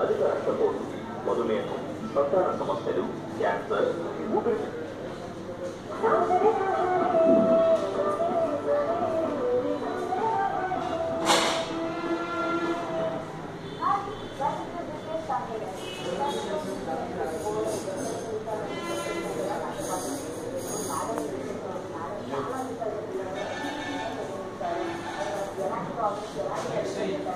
ಅಧಿಕ ರಕ್ತಪೋಷಣೆ ಮಧುಮೇಹ ಮತ್ತಾರ ಸಮಸ್ಯೆಗಳು ಕ್ಯಾನ್ಸರ್ Saya ingin.